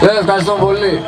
Σας ευχαριστώ πολύ.